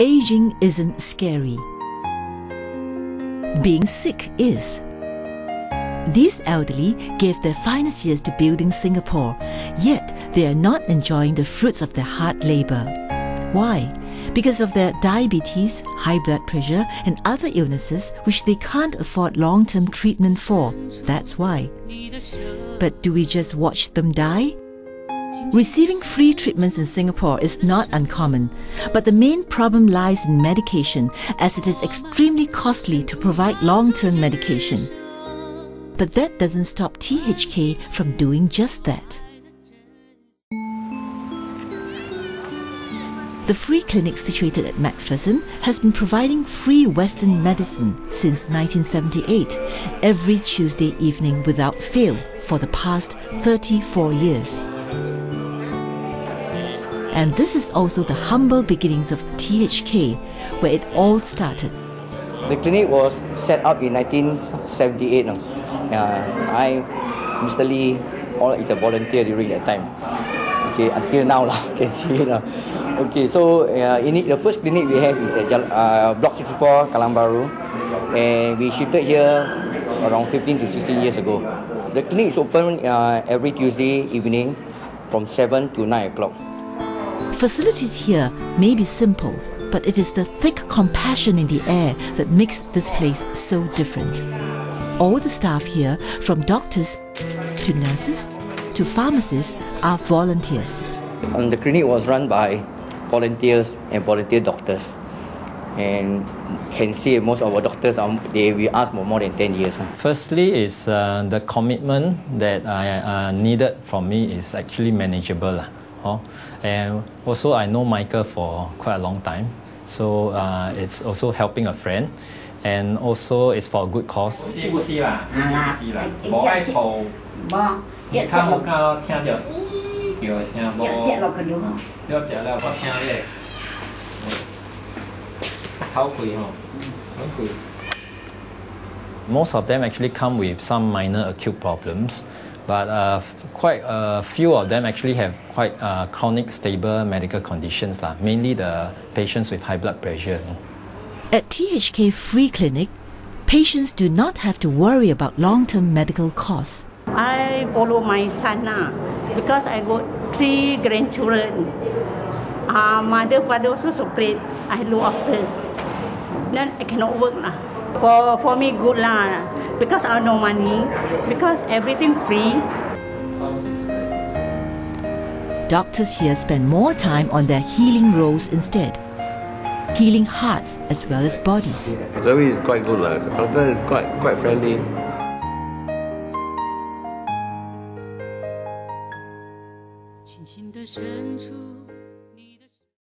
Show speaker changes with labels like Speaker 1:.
Speaker 1: Aging isn't scary. Being sick is. These elderly gave their finest years to building Singapore, yet they are not enjoying the fruits of their hard labour. Why? Because of their diabetes, high blood pressure, and other illnesses which they can't afford long term treatment for. That's why. But do we just watch them die? Receiving free treatments in Singapore is not uncommon, but the main problem lies in medication as it is extremely costly to provide long term medication. But that doesn't stop THK from doing just that. The free clinic situated at MacPherson has been providing free Western medicine since 1978, every Tuesday evening without fail for the past 34 years. And this is also the humble beginnings of THK, where it all started.
Speaker 2: The clinic was set up in 1978. No? Uh, I, Mr. Lee, all is a volunteer during that time. Okay, until now lah, can see it. Okay, so uh, in it, the first clinic we have is at uh, Block 64, Kallang Bahru, and we shifted here around 15 to 16 years ago. The clinic is open uh, every Tuesday evening from 7 to 9 o'clock.
Speaker 1: Facilities here may be simple, but it is the thick compassion in the air that makes this place so different. All the staff here, from doctors to nurses to pharmacists, are volunteers.
Speaker 2: And the clinic was run by volunteers and volunteer doctors. And can see most of our doctors are they we ask for more than 10 years.
Speaker 3: Firstly is uh, the commitment that I uh, needed from me is actually manageable. Oh, and also I know Michael for quite a long time, so uh, it's also helping a friend, and also it's for a good cause.
Speaker 4: 试唔试啦？试啦，冇爱嘈。
Speaker 5: 冇，
Speaker 4: 你看冇到听到叫嘅声冇？
Speaker 5: 要接落去了嘛？
Speaker 4: 要接了，我听咧。头盔吼，头盔。
Speaker 3: Most of them actually come with some minor acute problems, but uh, quite a few of them actually have quite uh, chronic stable medical conditions, lah, mainly the patients with high blood pressure.
Speaker 1: At THK Free Clinic, patients do not have to worry about long term medical costs.
Speaker 5: I follow my son now because I got three grandchildren. Uh, mother, father also separate. I look after. Then I cannot work lah. For for me good lah because I have no money because everything free.
Speaker 1: Doctors here spend more time on their healing roles instead, healing hearts as well as bodies.
Speaker 6: Zoe is quite good. Like. Doctor is quite, quite friendly.